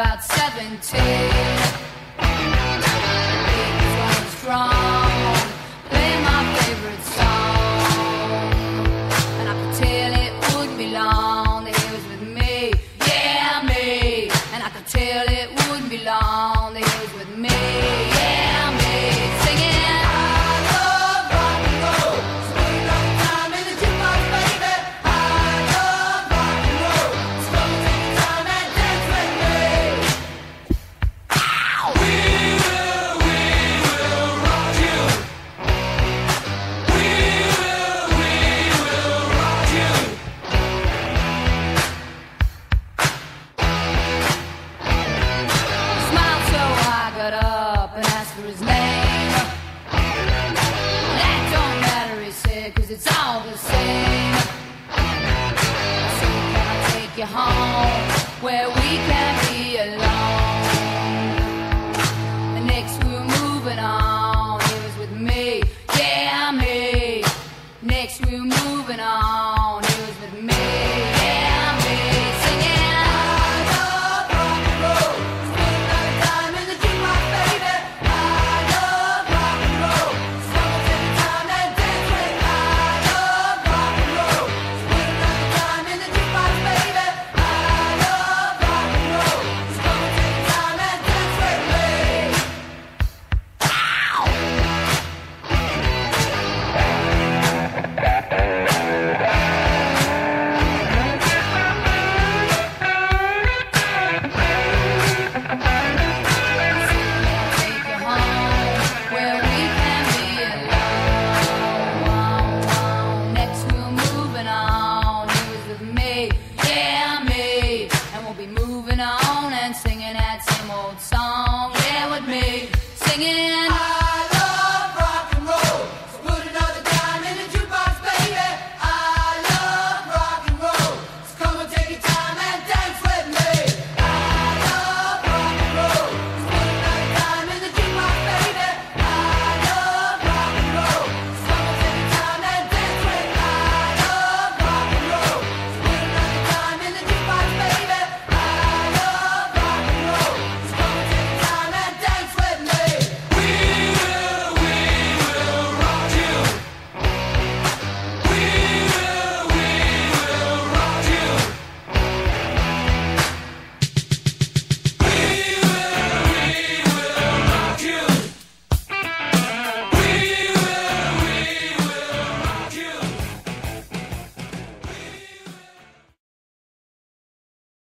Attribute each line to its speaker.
Speaker 1: about 17. He was strong, playing my favorite song. we can be alone. Next we were moving on. It was with me, yeah, me. Next we were moving on. It was with me.